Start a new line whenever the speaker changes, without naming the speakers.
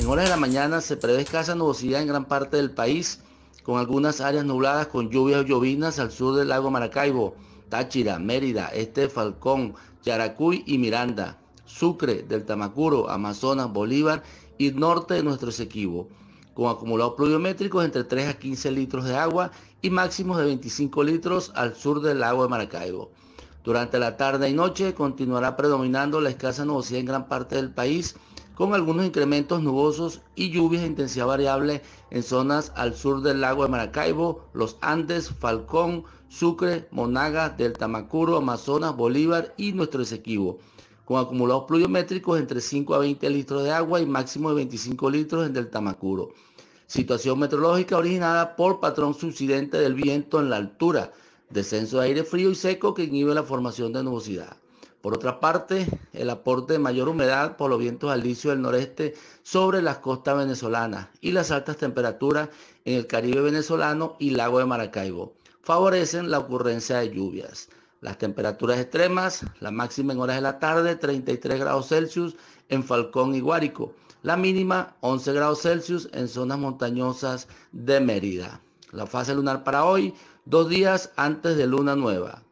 En horas de la mañana se prevé escasa nubosidad en gran parte del país, con algunas áreas nubladas con lluvias o llovinas al sur del lago Maracaibo, Táchira, Mérida, Este Falcón, Yaracuy y Miranda, Sucre, del Tamacuro, Amazonas, Bolívar y norte de nuestro Esequibo, con acumulados pluviométricos entre 3 a 15 litros de agua y máximos de 25 litros al sur del lago de Maracaibo. Durante la tarde y noche continuará predominando la escasa nubosidad en gran parte del país, con algunos incrementos nubosos y lluvias de intensidad variable en zonas al sur del lago de Maracaibo, los Andes, Falcón, Sucre, Monaga, del Tamacuro, Amazonas, Bolívar y nuestro Esequibo, con acumulados pluviométricos entre 5 a 20 litros de agua y máximo de 25 litros en del Tamacuro. Situación meteorológica originada por patrón subsidente del viento en la altura, descenso de aire frío y seco que inhibe la formación de nubosidad. Por otra parte, el aporte de mayor humedad por los vientos alisios del noreste sobre las costas venezolanas y las altas temperaturas en el Caribe venezolano y lago de Maracaibo favorecen la ocurrencia de lluvias. Las temperaturas extremas, la máxima en horas de la tarde 33 grados Celsius en Falcón y Guárico, la mínima 11 grados Celsius en zonas montañosas de Mérida. La fase lunar para hoy, dos días antes de luna nueva.